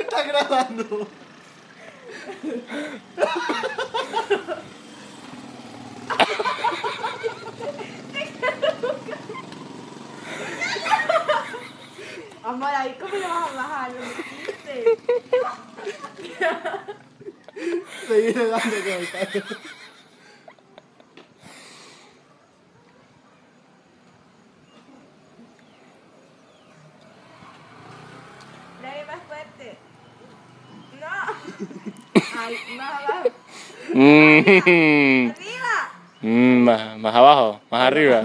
Está grabando. Amor, ahí cómo lo vas a bajar, lo metiste. Seguir dando. Dale más fuerte. Ay, más abajo. Mm, Arriba. mm, más, más abajo, más arriba.